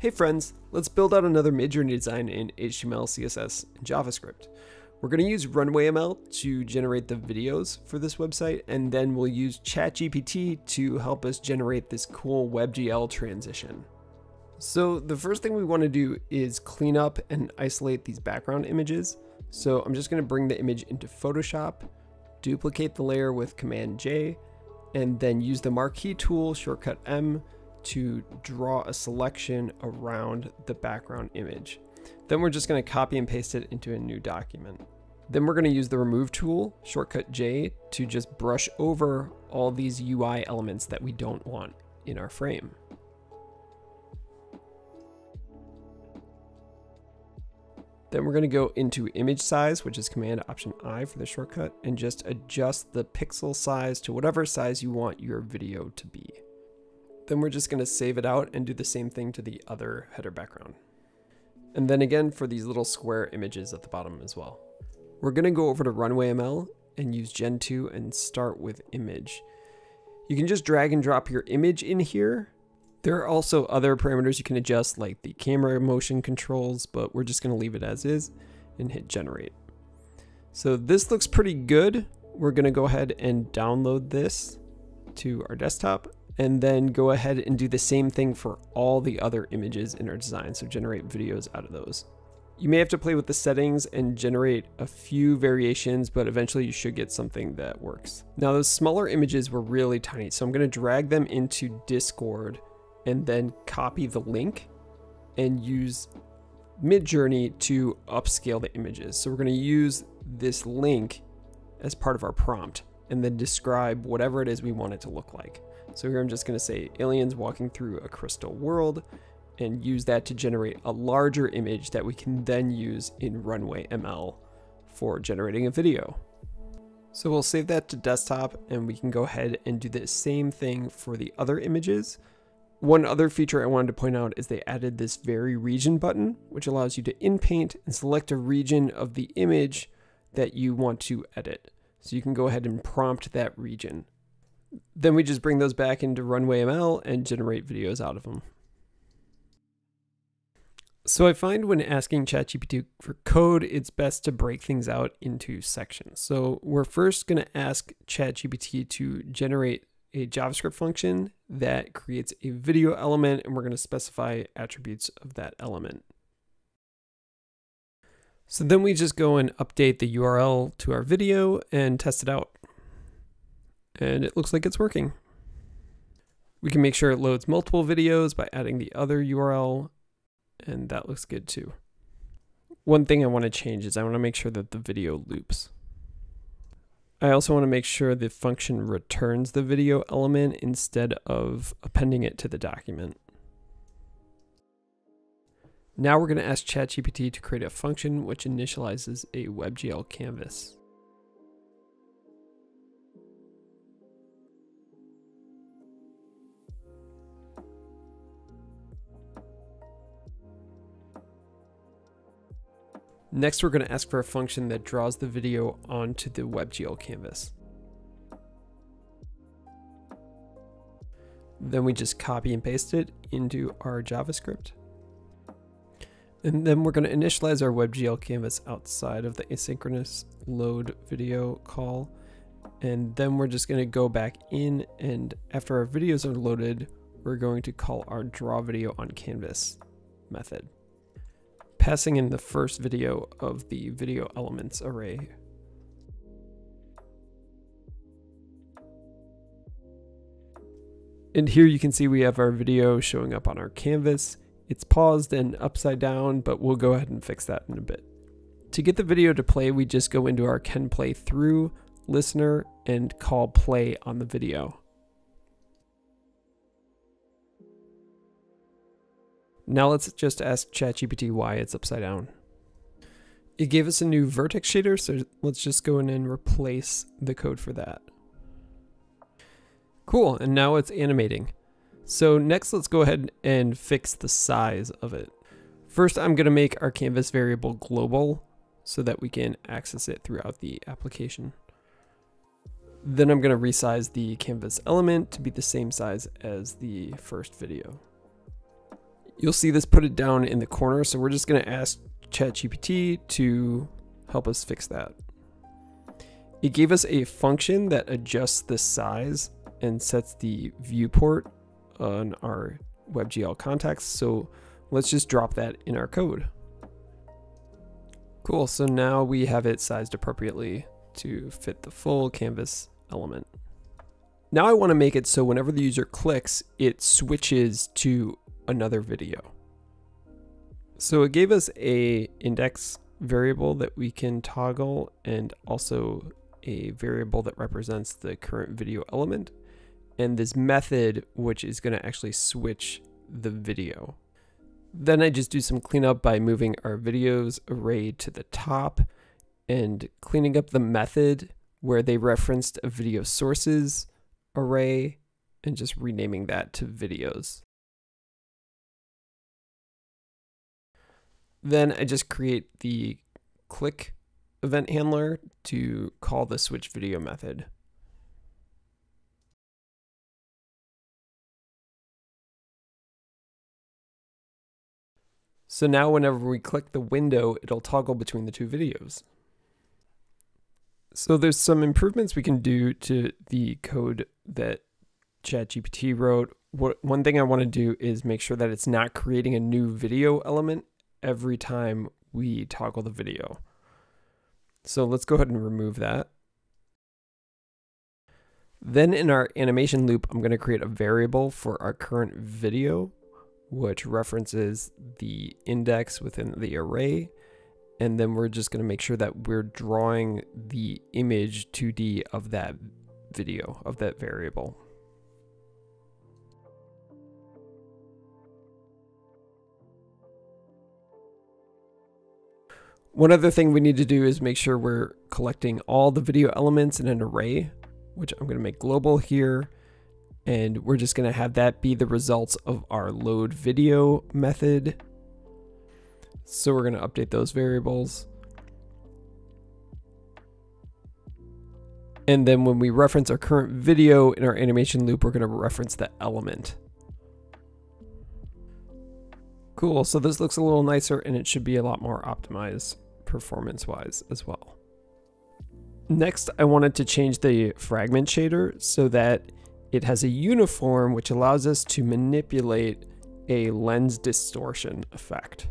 Hey friends, let's build out another Midjourney design in HTML, CSS, and JavaScript. We're going to use Runway ML to generate the videos for this website, and then we'll use ChatGPT to help us generate this cool WebGL transition. So the first thing we want to do is clean up and isolate these background images. So I'm just going to bring the image into Photoshop, duplicate the layer with Command J, and then use the marquee tool, shortcut M, to draw a selection around the background image. Then we're just going to copy and paste it into a new document. Then we're going to use the remove tool, shortcut J, to just brush over all these UI elements that we don't want in our frame. Then we're going to go into image size, which is Command Option I for the shortcut, and just adjust the pixel size to whatever size you want your video to be. Then we're just going to save it out and do the same thing to the other header background. And then again for these little square images at the bottom as well. We're going to go over to Runway ML and use Gen 2 and start with image. You can just drag and drop your image in here. There are also other parameters you can adjust like the camera motion controls, but we're just going to leave it as is and hit generate. So this looks pretty good. We're going to go ahead and download this to our desktop and then go ahead and do the same thing for all the other images in our design. So generate videos out of those. You may have to play with the settings and generate a few variations, but eventually you should get something that works. Now those smaller images were really tiny, so I'm gonna drag them into Discord and then copy the link and use Midjourney to upscale the images. So we're gonna use this link as part of our prompt and then describe whatever it is we want it to look like. So here I'm just going to say aliens walking through a crystal world and use that to generate a larger image that we can then use in Runway ML for generating a video. So we'll save that to desktop and we can go ahead and do the same thing for the other images. One other feature I wanted to point out is they added this vary region button, which allows you to inpaint and select a region of the image that you want to edit. So you can go ahead and prompt that region. Then we just bring those back into Runway ML and generate videos out of them. So I find when asking ChatGPT for code, it's best to break things out into sections. So we're first going to ask ChatGPT to generate a JavaScript function that creates a video element, and we're going to specify attributes of that element. So then we just go and update the URL to our video and test it out and it looks like it's working. We can make sure it loads multiple videos by adding the other URL, and that looks good too. One thing I want to change is I want to make sure that the video loops. I also want to make sure the function returns the video element instead of appending it to the document. Now we're going to ask ChatGPT to create a function which initializes a WebGL canvas. Next, we're going to ask for a function that draws the video onto the WebGL canvas. Then we just copy and paste it into our JavaScript. And then we're going to initialize our WebGL canvas outside of the asynchronous load video call. And then we're just going to go back in and after our videos are loaded, we're going to call our draw video on canvas method passing in the first video of the video elements array. And here you can see we have our video showing up on our canvas. It's paused and upside down, but we'll go ahead and fix that in a bit. To get the video to play, we just go into our can play through listener and call play on the video. Now let's just ask ChatGPT why it's upside down. It gave us a new vertex shader, so let's just go in and replace the code for that. Cool, and now it's animating. So next let's go ahead and fix the size of it. First I'm gonna make our canvas variable global so that we can access it throughout the application. Then I'm gonna resize the canvas element to be the same size as the first video You'll see this put it down in the corner, so we're just going to ask ChatGPT to help us fix that. It gave us a function that adjusts the size and sets the viewport on our WebGL context. So let's just drop that in our code. Cool, so now we have it sized appropriately to fit the full canvas element. Now I want to make it so whenever the user clicks, it switches to another video. So it gave us a index variable that we can toggle and also a variable that represents the current video element and this method which is going to actually switch the video. Then I just do some cleanup by moving our videos array to the top and cleaning up the method where they referenced a video sources array and just renaming that to videos. Then I just create the click event handler to call the switch video method. So now whenever we click the window, it'll toggle between the two videos. So there's some improvements we can do to the code that ChatGPT wrote. What, one thing I want to do is make sure that it's not creating a new video element every time we toggle the video. So let's go ahead and remove that. Then in our animation loop, I'm going to create a variable for our current video, which references the index within the array. And then we're just going to make sure that we're drawing the image 2D of that video, of that variable. One other thing we need to do is make sure we're collecting all the video elements in an array, which I'm going to make global here. And we're just going to have that be the results of our load video method. So we're going to update those variables. And then when we reference our current video in our animation loop, we're going to reference the element. Cool, so this looks a little nicer and it should be a lot more optimized performance wise as well. Next, I wanted to change the fragment shader so that it has a uniform which allows us to manipulate a lens distortion effect.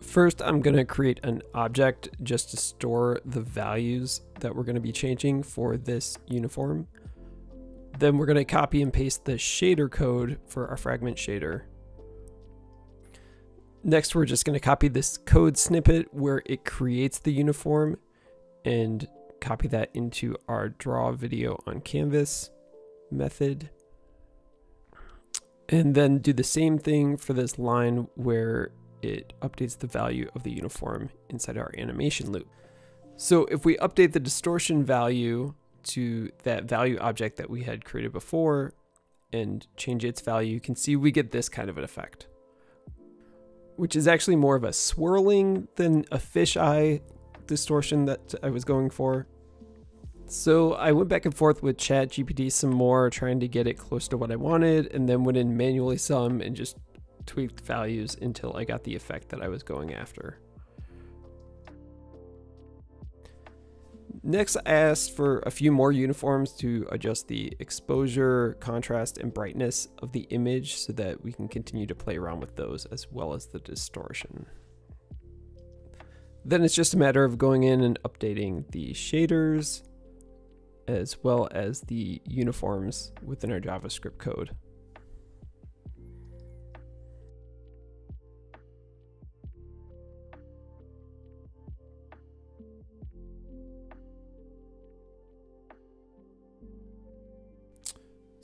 First, I'm going to create an object just to store the values that we're going to be changing for this uniform. Then we're going to copy and paste the shader code for our fragment shader Next, we're just going to copy this code snippet where it creates the uniform and copy that into our draw video on canvas method. And then do the same thing for this line where it updates the value of the uniform inside our animation loop. So if we update the distortion value to that value object that we had created before and change its value, you can see we get this kind of an effect which is actually more of a swirling than a fisheye distortion that I was going for. So I went back and forth with Chat GPT some more, trying to get it close to what I wanted, and then went in manually some and just tweaked values until I got the effect that I was going after. Next, I asked for a few more uniforms to adjust the exposure, contrast, and brightness of the image so that we can continue to play around with those as well as the distortion. Then it's just a matter of going in and updating the shaders as well as the uniforms within our JavaScript code.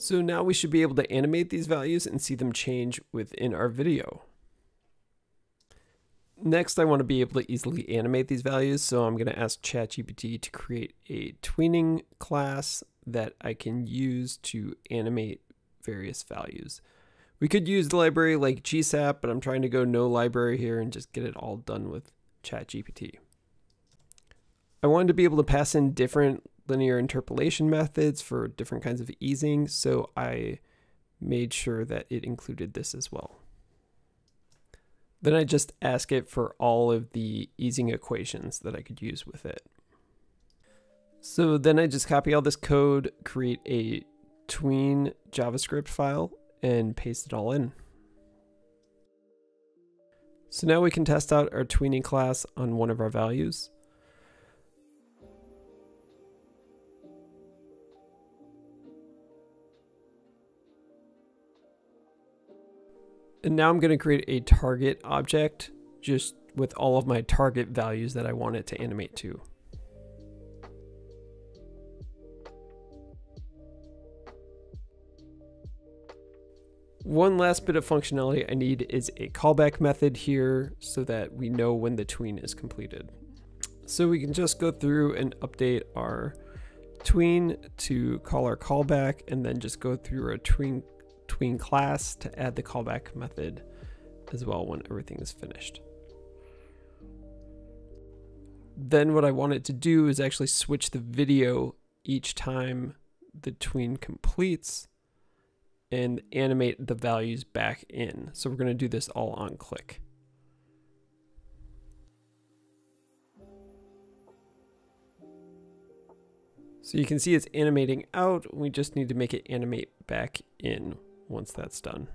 So now we should be able to animate these values and see them change within our video. Next, I want to be able to easily animate these values, so I'm going to ask ChatGPT to create a tweening class that I can use to animate various values. We could use the library like GSAP, but I'm trying to go no library here and just get it all done with ChatGPT. I wanted to be able to pass in different linear interpolation methods for different kinds of easing. So I made sure that it included this as well. Then I just ask it for all of the easing equations that I could use with it. So then I just copy all this code, create a tween JavaScript file, and paste it all in. So now we can test out our tweening class on one of our values. And now I'm going to create a target object just with all of my target values that I want it to animate to. One last bit of functionality I need is a callback method here so that we know when the tween is completed. So we can just go through and update our tween to call our callback and then just go through our tween, tween class to add the callback method as well when everything is finished. Then what I want it to do is actually switch the video each time the tween completes and animate the values back in. So we're going to do this all on click. So you can see it's animating out. We just need to make it animate back in once that's done.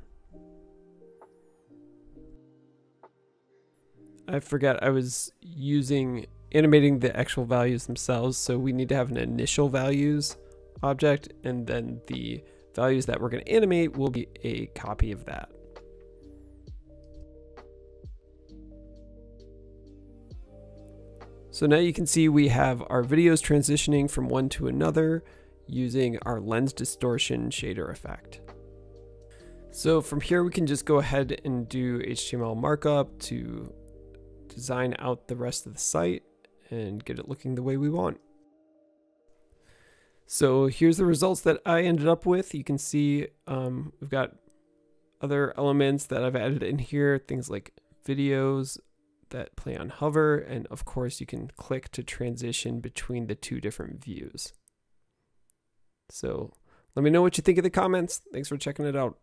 I forgot I was using animating the actual values themselves. So we need to have an initial values object and then the values that we're going to animate will be a copy of that. So now you can see we have our videos transitioning from one to another using our lens distortion shader effect. So from here we can just go ahead and do HTML markup to design out the rest of the site and get it looking the way we want. So here's the results that I ended up with. You can see um, we've got other elements that I've added in here, things like videos that play on hover, and of course you can click to transition between the two different views. So let me know what you think in the comments. Thanks for checking it out.